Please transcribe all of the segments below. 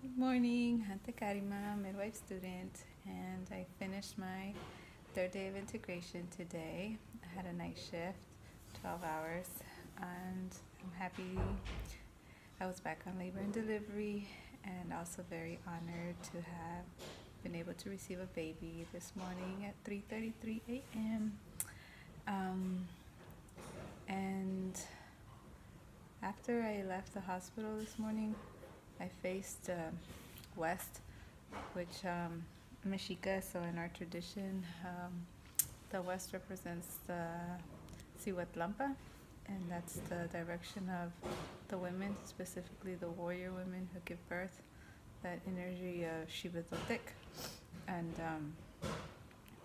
Good morning, Hante Karima, midwife student, and I finished my third day of integration today. I had a night shift, 12 hours, and I'm happy I was back on labor and delivery, and also very honored to have been able to receive a baby this morning at 3:33 a.m. Um, and after I left the hospital this morning, I faced uh, west, which um, Mexica, so in our tradition, um, the west represents the Cihuatlampa, and that's the direction of the women, specifically the warrior women who give birth, that energy of Shiva Xipetotec. And um,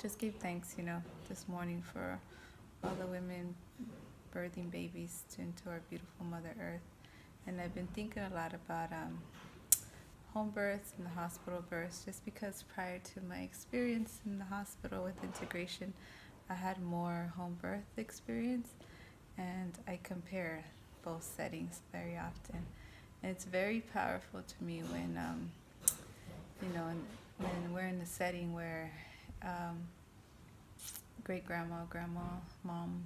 just give thanks, you know, this morning for all the women birthing babies into our beautiful Mother Earth and I've been thinking a lot about um, home births and the hospital births just because prior to my experience in the hospital with integration, I had more home birth experience and I compare both settings very often. And it's very powerful to me when, um, you know, when we're in a setting where um, great grandma, grandma, mom,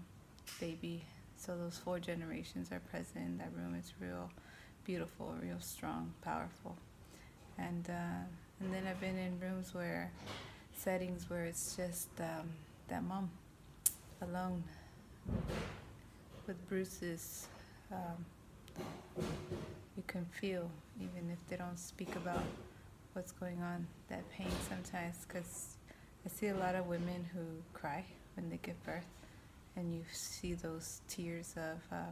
baby, so those four generations are present in that room. It's real beautiful, real strong, powerful. And uh, and then I've been in rooms where settings where it's just um, that mom alone with bruises. Um, you can feel even if they don't speak about what's going on that pain sometimes because I see a lot of women who cry when they give birth and you see those tears of uh,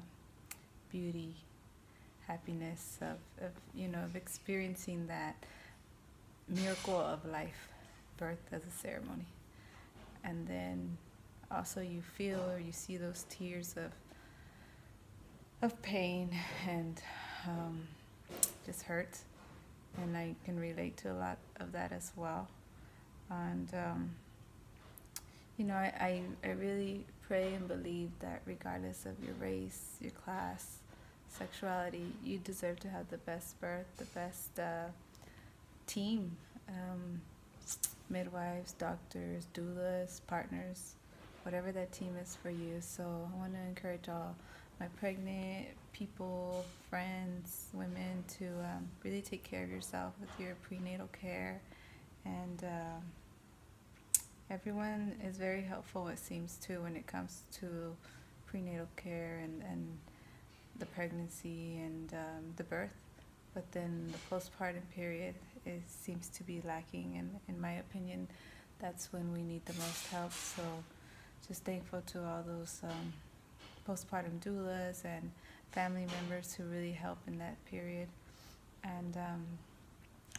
beauty, happiness, of, of, you know, of experiencing that miracle of life, birth as a ceremony. And then also you feel or you see those tears of of pain and um, just hurt. And I can relate to a lot of that as well. And um, you know, I, I, I really pray and believe that regardless of your race, your class, sexuality, you deserve to have the best birth, the best uh, team um, midwives, doctors, doulas, partners, whatever that team is for you. So I want to encourage all my pregnant people, friends, women to um, really take care of yourself with your prenatal care and. Uh, everyone is very helpful it seems too when it comes to prenatal care and, and the pregnancy and um, the birth. But then the postpartum period is, seems to be lacking and in my opinion that's when we need the most help. So just thankful to all those um, postpartum doulas and family members who really help in that period. And um,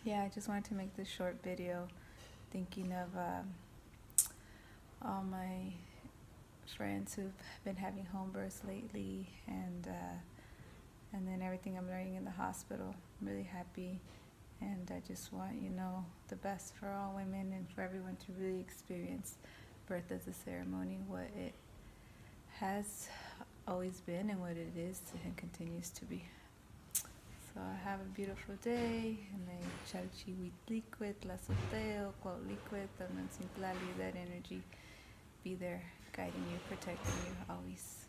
yeah I just wanted to make this short video thinking of um, all my friends who've been having home births lately and uh, and then everything I'm learning in the hospital. I'm really happy and I just want you know the best for all women and for everyone to really experience birth as a ceremony, what it has always been and what it is and continues to be. So I have a beautiful day and I charchi with liquid, la soteo, quote liquid, and then that energy be there guiding you, protecting you always.